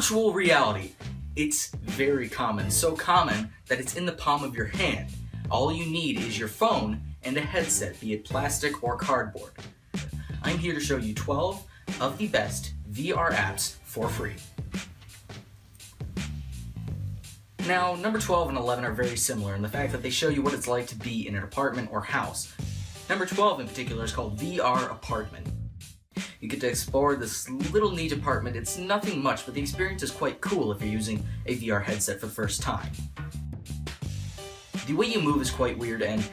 virtual reality. It's very common, so common that it's in the palm of your hand. All you need is your phone and a headset, be it plastic or cardboard. I'm here to show you 12 of the best VR apps for free. Now, number 12 and 11 are very similar in the fact that they show you what it's like to be in an apartment or house. Number 12 in particular is called VR Apartment. You get to explore this little neat apartment. It's nothing much, but the experience is quite cool if you're using a VR headset for the first time. The way you move is quite weird and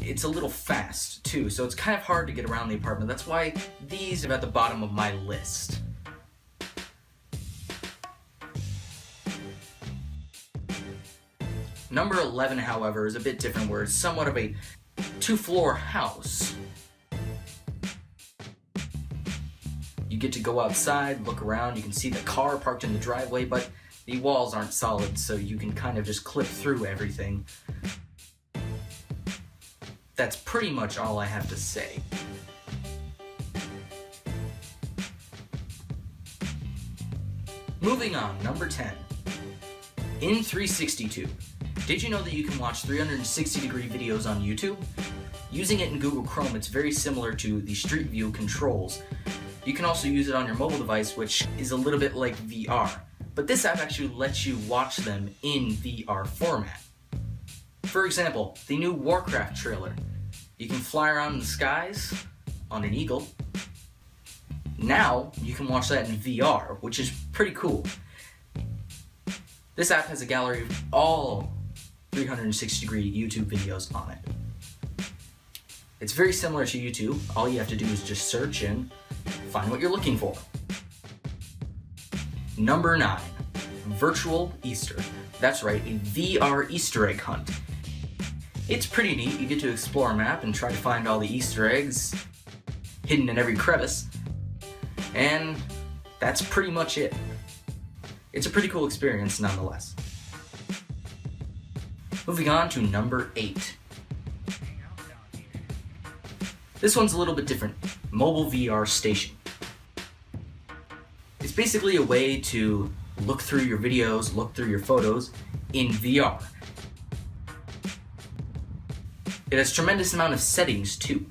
it's a little fast too, so it's kind of hard to get around the apartment. That's why these are at the bottom of my list. Number 11, however, is a bit different where it's somewhat of a two-floor house. You get to go outside, look around, you can see the car parked in the driveway, but the walls aren't solid, so you can kind of just clip through everything. That's pretty much all I have to say. Moving on, number 10. In360tube. Did you know that you can watch 360 degree videos on YouTube? Using it in Google Chrome, it's very similar to the Street View controls. You can also use it on your mobile device, which is a little bit like VR. But this app actually lets you watch them in VR format. For example, the new Warcraft trailer. You can fly around in the skies on an eagle. Now, you can watch that in VR, which is pretty cool. This app has a gallery of all 360 degree YouTube videos on it. It's very similar to YouTube. All you have to do is just search and find what you're looking for. Number 9. Virtual Easter. That's right, a VR Easter egg hunt. It's pretty neat. You get to explore a map and try to find all the Easter eggs hidden in every crevice. And that's pretty much it. It's a pretty cool experience nonetheless. Moving on to number 8. This one's a little bit different. Mobile VR Station. It's basically a way to look through your videos, look through your photos in VR. It has tremendous amount of settings too.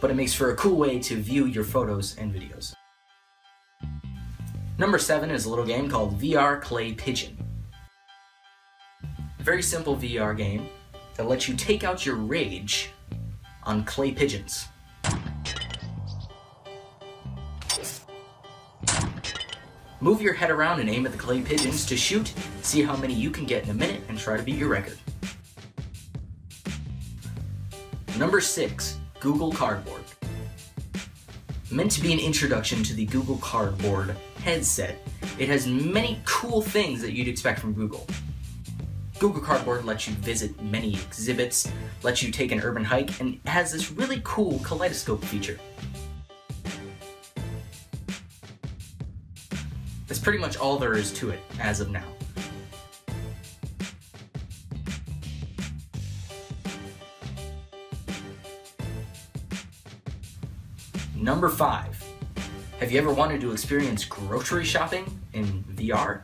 But it makes for a cool way to view your photos and videos. Number 7 is a little game called VR Clay Pigeon. A very simple VR game that lets you take out your rage on clay pigeons. Move your head around and aim at the clay pigeons to shoot, see how many you can get in a minute, and try to beat your record. Number 6. Google Cardboard. Meant to be an introduction to the Google Cardboard headset, it has many cool things that you'd expect from Google. Google Cardboard lets you visit many exhibits, lets you take an urban hike, and has this really cool kaleidoscope feature. That's pretty much all there is to it as of now. Number 5. Have you ever wanted to experience grocery shopping in VR?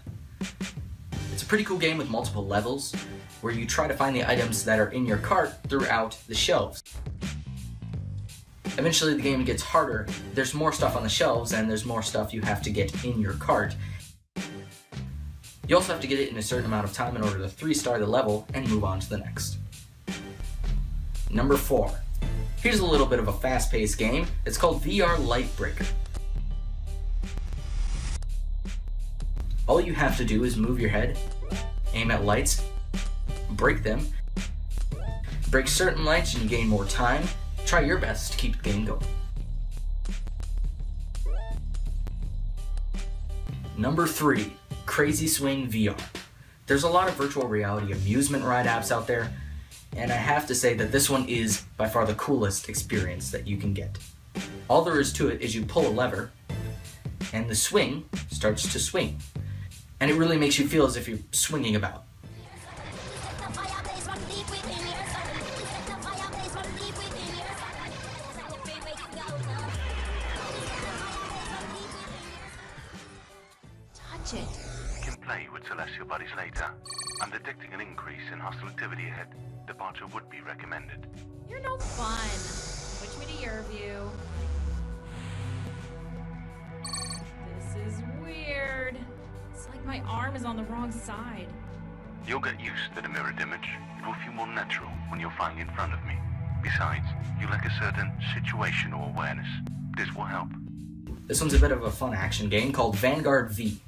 It's a pretty cool game with multiple levels, where you try to find the items that are in your cart throughout the shelves. Eventually the game gets harder, there's more stuff on the shelves, and there's more stuff you have to get in your cart. You also have to get it in a certain amount of time in order to 3-star the level and move on to the next. Number 4. Here's a little bit of a fast-paced game. It's called VR Lightbreaker. All you have to do is move your head, aim at lights, break them, break certain lights and you gain more time. Try your best to keep the game going. Number 3. Crazy Swing VR. There's a lot of virtual reality amusement ride apps out there, and I have to say that this one is by far the coolest experience that you can get. All there is to it is you pull a lever, and the swing starts to swing and it really makes you feel as if you're swinging about. touch it. You can play with celestial bodies later. I'm detecting an increase in hostile activity ahead. Departure would be recommended. You're no fun. Switch me to your view. My arm is on the wrong side. You'll get used to the mirrored image. It will feel more natural when you're flying in front of me. Besides, you lack a certain situational awareness. This will help. This one's a bit of a fun action game called Vanguard V.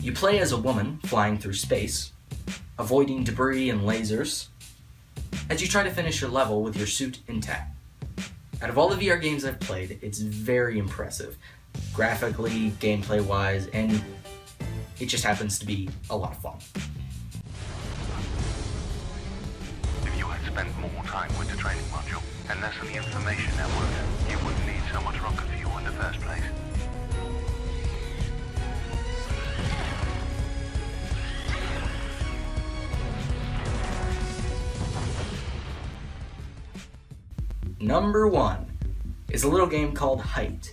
You play as a woman flying through space, avoiding debris and lasers, as you try to finish your level with your suit intact. Out of all the VR games I've played, it's very impressive, graphically, gameplay wise, and it just happens to be a lot of fun. If you had spent more time with the training module and less on the information network, you wouldn't need so much rocket fuel in the first place. Number one is a little game called Height.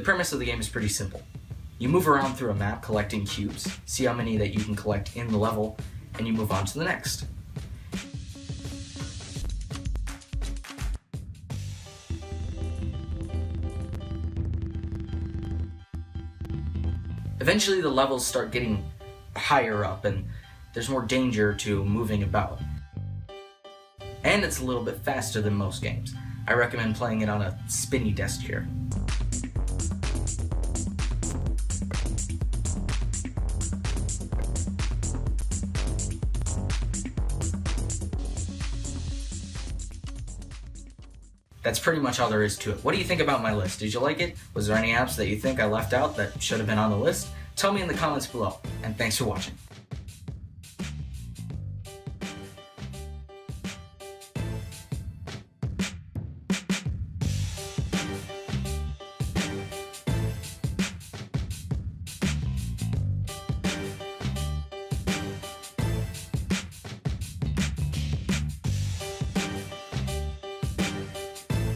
The premise of the game is pretty simple. You move around through a map collecting cubes, see how many that you can collect in the level, and you move on to the next. Eventually, the levels start getting higher up, and there's more danger to moving about. And it's a little bit faster than most games. I recommend playing it on a spinny desk chair. That's pretty much all there is to it. What do you think about my list? Did you like it? Was there any apps that you think I left out that should have been on the list? Tell me in the comments below, and thanks for watching.